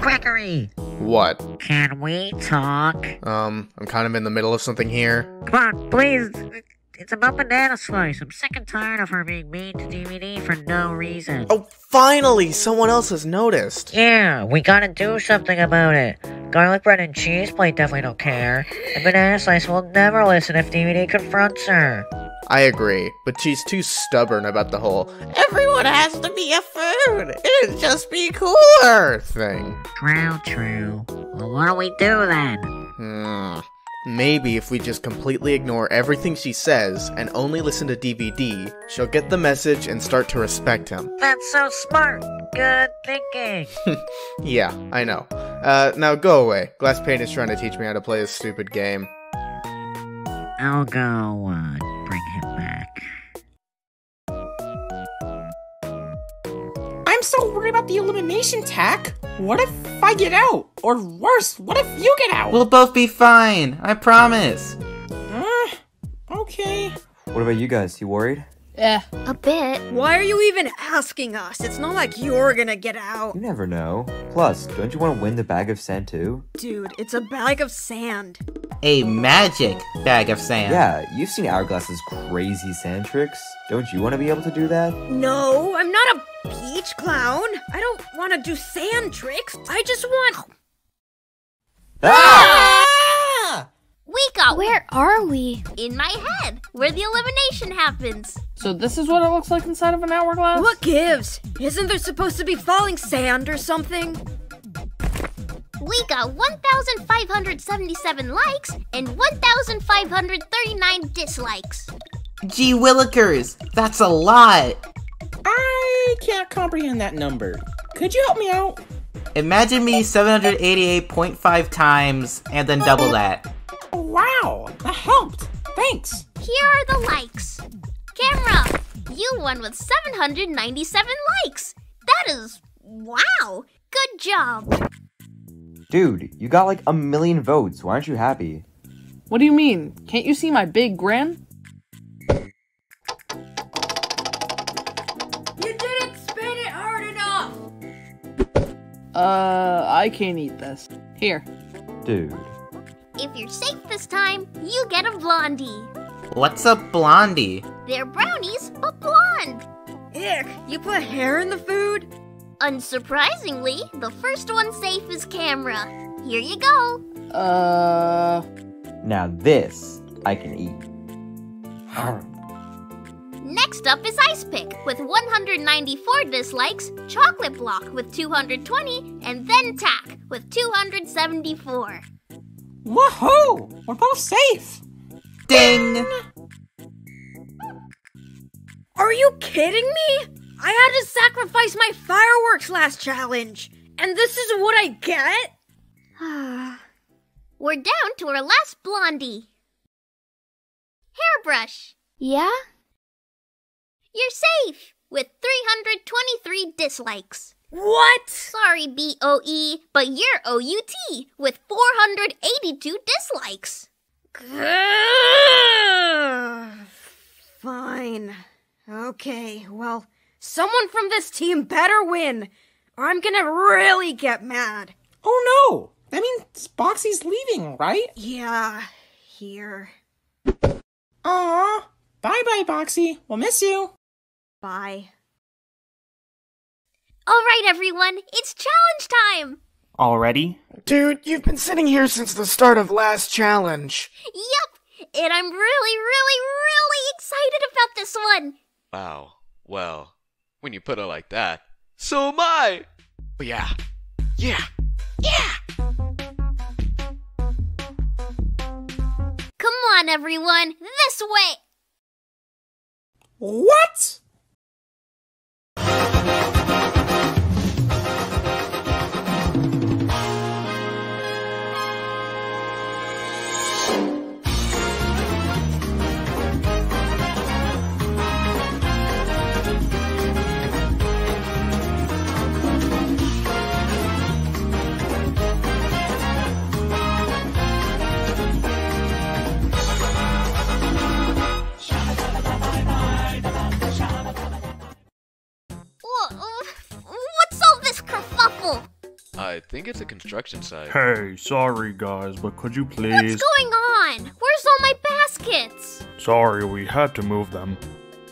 Gregory, What? can we talk? Um, I'm kind of in the middle of something here. Come on, please. It's about Banana Slice. I'm sick and tired of her being mean to DVD for no reason. Oh, finally! Someone else has noticed. Yeah, we gotta do something about it. Garlic bread and cheese plate definitely don't care. And Banana Slice will never listen if DVD confronts her. I agree, but she's too stubborn about the whole Everyone has to be a food. It'd just be cooler. thing. True, true. Well, what do we do then? Hmm. Maybe if we just completely ignore everything she says and only listen to DVD, she'll get the message and start to respect him. That's so smart. Good thinking. Yeah, I know. Uh, now go away. Glass Paint is trying to teach me how to play this stupid game. I'll go, uh, bring him back. I'm so worried about the elimination tack. What if I get out? Or worse, what if you get out? We'll both be fine. I promise. Uh, okay. What about you guys? You worried? Eh. A bit. Why are you even asking us? It's not like you're gonna get out. You never know. Plus, don't you want to win the bag of sand too? Dude, it's a bag of sand. A magic bag of sand. Yeah, you've seen Hourglass's crazy sand tricks. Don't you want to be able to do that? No, I'm not a peach clown. I don't want to do sand tricks. I just want. Ah! We got Where are we? in my head, where the elimination happens. So this is what it looks like inside of an hourglass? What gives? Isn't there supposed to be falling sand or something? We got 1,577 likes and 1,539 dislikes. Gee willikers, that's a lot. I can't comprehend that number. Could you help me out? Imagine me 788.5 times and then double that. Wow, that helped. Thanks. Here are the likes. Camera, you won with 797 likes. That is wow. Good job. Dude, you got like a million votes. Why aren't you happy? What do you mean? Can't you see my big grin? You didn't spin it hard enough. Uh, I can't eat this. Here. Dude. If you're safe this time, you get a blondie. What's a blondie? They're brownies, but blonde. Ick, you put hair in the food? Unsurprisingly, the first one safe is camera. Here you go. Uh, Now this I can eat. Next up is Ice Pick with 194 dislikes, Chocolate Block with 220, and then Tack with 274. Woohoo! We're both safe. Ding! Are you kidding me? I had to sacrifice my fireworks last challenge, and this is what I get? We're down to our last blondie. Hairbrush, yeah? you're safe with 323 dislikes. What? Sorry, BOE, but you're OUT with 482 dislikes. Fine. Okay, well, someone from this team better win, or I'm gonna really get mad. Oh no! That means Boxy's leaving, right? Yeah, here. Aw. Bye bye, Boxy. We'll miss you. Bye. All right, everyone, it's challenge time. Already? Dude, you've been sitting here since the start of last challenge. Yep, and I'm really, really, really excited about this one. Wow. Well, when you put it like that, so am I. But yeah. Yeah. Yeah. Come on, everyone, this way. What? Think it's a construction site. Hey, sorry guys, but could you please- What's please? going on? Where's all my baskets? Sorry, we had to move them.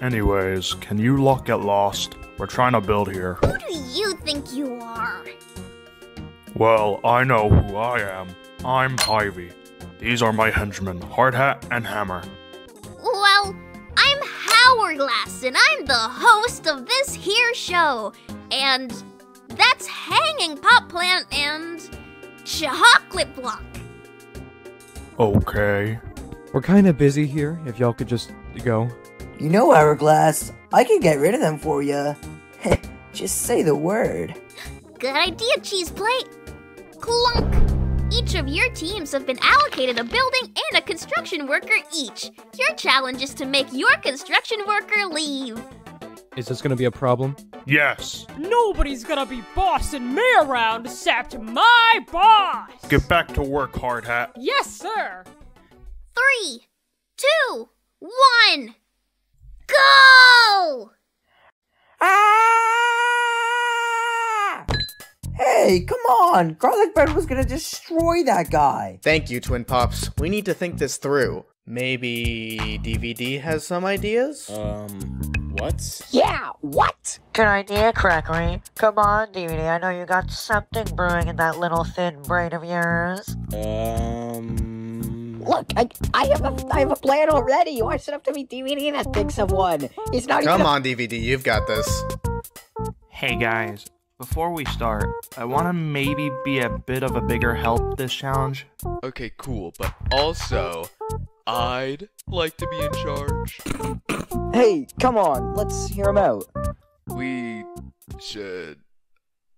Anyways, can you lot get lost? We're trying to build here. Who do you think you are? Well, I know who I am. I'm Ivy. These are my henchmen, Hardhat and Hammer. Well, I'm Hourglass, and I'm the host of this here show. And that's Hanging Pot Plant and Chocolate Block. Okay. We're kind of busy here. If y'all could just go. You know, Hourglass, I can get rid of them for you. Just say the word. Good idea, Cheese Plate. Clunk! Each of your teams have been allocated a building and a construction worker each. Your challenge is to make your construction worker leave. Is this gonna be a problem? Yes. Nobody's gonna be bossing me around except my boss! Get back to work, Hard Hat. Yes, sir! Three, two, one, go! Hey, come on! Garlic bread was gonna destroy that guy. Thank you, Twin Pops. We need to think this through. Maybe DVD has some ideas? Um, what? Yeah, what? Good idea, Crackery. Come on, DVD. I know you got something brewing in that little thin brain of yours. Um. Look, I, I have a I have a plan already. Why should it have to be DVD that thinks of one? He's not Come even. a- on, DVD, you've got this. Hey guys, before we start, I want to maybe be a bit of a bigger help this challenge. Okay, cool, but also, I'd like to be in charge. Hey, come on, let's hear him out. We should.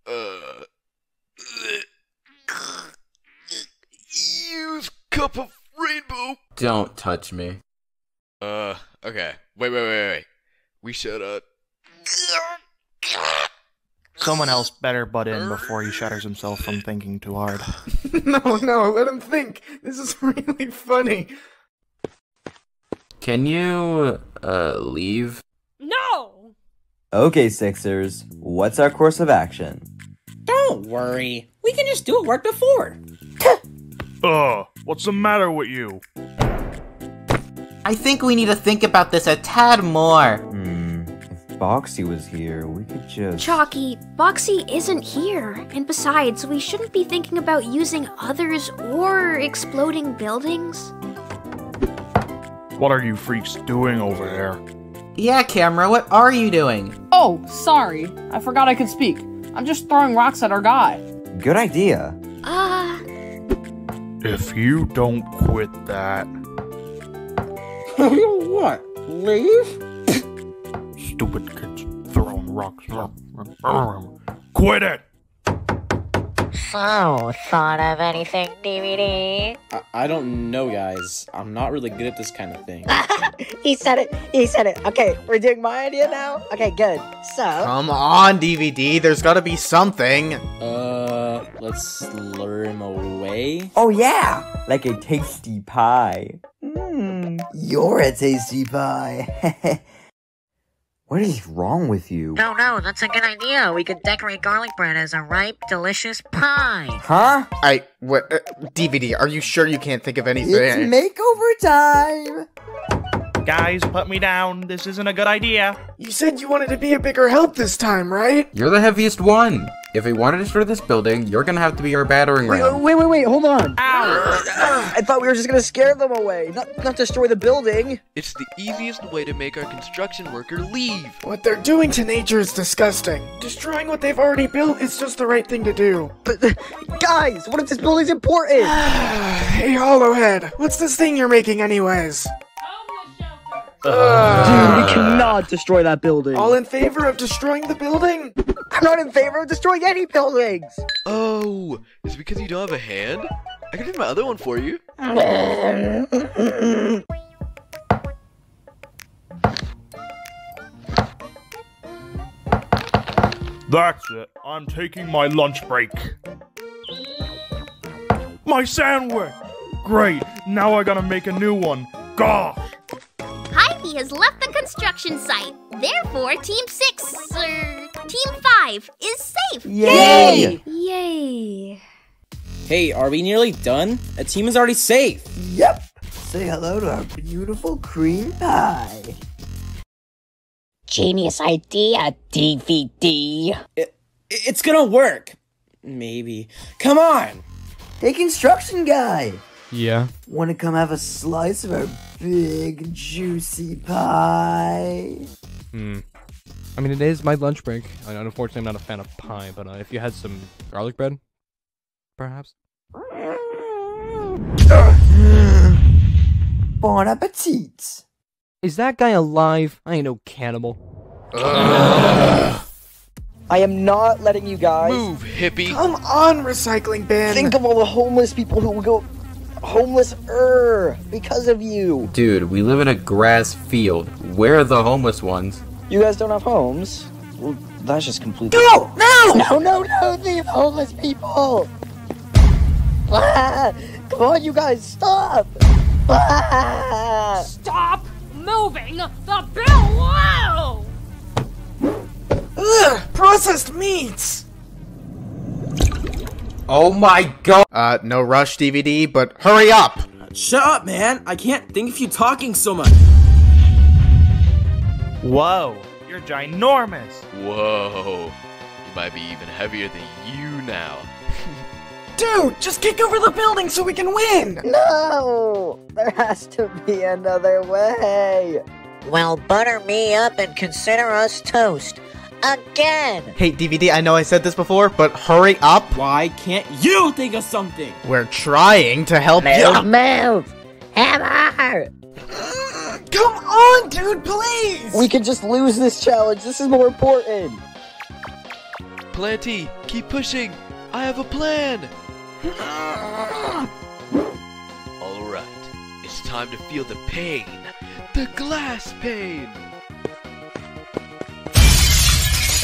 Uh. Use cup of rainbow. Don't touch me. Uh, okay. Wait, wait, wait, wait. We should, uh. Someone else better butt in before he shatters himself from thinking too hard. no, no, let him think. This is really funny. Can you, uh, leave? No! Okay, Sixers, what's our course of action? Don't worry. We can just do what worked before. Ugh, what's the matter with you? I think we need to think about this a tad more. Hmm, if Boxy was here, we could just. Chalky, Boxy isn't here. And besides, we shouldn't be thinking about using others or exploding buildings. What are you freaks doing over there? Yeah, Camera, what are you doing? Oh, sorry. I forgot I could speak. I'm just throwing rocks at our guy. Good idea. Uh, If you don't quit that, what? Leave? stupid kids throwing rocks. Quit it! So, thought of anything, DVD? I, I don't know, guys. I'm not really good at this kind of thing. he said it. He said it. Okay, we're doing my idea now. Okay, good. So. Come on, DVD, there's gotta be something. Uh, let's lure him away. Oh, yeah! Like a tasty pie. Mmm, you're a tasty pie. what is wrong with you? No, no, that's a good idea. We could decorate garlic bread as a ripe, delicious pie. Huh? I. What? Uh, DVD, are you sure you can't think of anything? It's makeover time! Guys, put me down. This isn't a good idea. You said you wanted to be a bigger help this time, right? You're the heaviest one. If we want to destroy this building, you're gonna have to be our battering ram. wait, wait, wait, hold on. Ow! I thought we were just gonna scare them away, not not destroy the building. It's the easiest way to make our construction worker leave. What they're doing to nature is disgusting. Destroying what they've already built is just the right thing to do. But guys, what if this building's important? hey, Hollowhead, what's this thing you're making, anyways? Dude, we cannot destroy that building. All in favor of destroying the building? I'm not in favor of destroying any buildings. Oh, is it because you don't have a hand? I can do my other one for you. That's it. I'm taking my lunch break. My sandwich! Great, now I gotta make a new one. Gosh! Heidi has left the construction site. Therefore, Team 6, er, Team 5 is safe. Yay! Yay. Hey, are we nearly done? A team is already safe. Yep. Say hello to our beautiful cream pie. Genius idea, DVD. It, it's gonna work. Maybe. Come on! Hey, construction guy! Yeah. Want to come have a slice of our big, juicy pie? Hmm. I mean, it is my lunch break. I unfortunately, I'm not a fan of pie, but uh, if you had some garlic bread, perhaps. Bon appetit! Is that guy alive? I ain't no cannibal. I am not letting you guys. Move, hippie. Come on, recycling bin. Think of all the homeless people who will go homeless er because of you. Dude, we live in a grass field. Where are the homeless ones? You guys don't have homes? Well, that's just completely. No! No! No, no, no, leave homeless people! Ah, come on, you guys, stop! Ah. Stop moving the bill! Ugh, processed meats. Oh my god! Uh, no rush DVD, but hurry up! Shut up, man! I can't think of you talking so much. Whoa, you're ginormous. Whoa. You might be even heavier than you now. Dude, just kick over the building so we can win. No! There has to be another way. Well, butter me up and consider us toast. Again! Hey, DVD, I know I said this before, but hurry up! Why can't you think of something? We're trying to help Move, you! move! Hammer! Come on, dude, please. We could just lose this challenge. This is more important. Planty, keep pushing. I have a plan. Alright, it's time to feel the pain. The glass pain.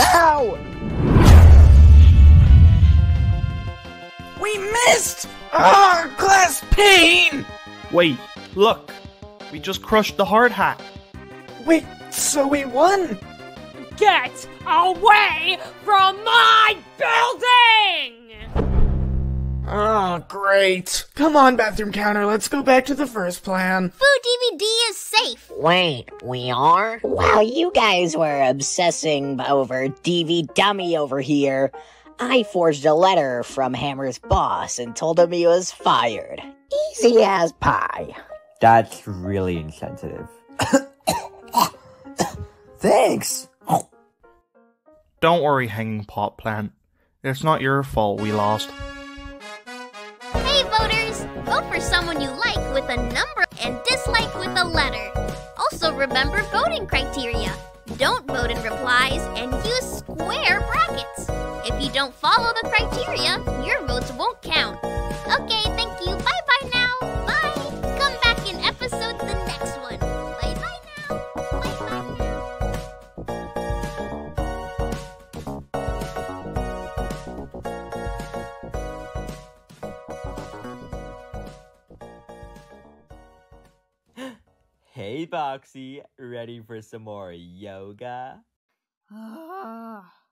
Ow! We missed. Ah, glass pain! Wait, look. We just crushed the hard hat. Wait, so we won? Get away from my building! Oh, great. Come on, bathroom counter, let's go back to the first plan. Food DVD is safe. Wait, we are? While you guys were obsessing over DV Dummy over here, I forged a letter from Hammer's boss and told him he was fired. Easy as pie. That's really insensitive. Thanks! Don't worry, Hanging Pot Plant. It's not your fault we lost. Hey voters, vote for someone you like with a number and dislike with a letter. Also remember voting criteria. Don't vote in replies and use square brackets. If you don't follow the criteria, your votes won't count. Okay, Hey, Boxy, ready for some more yoga? Ah.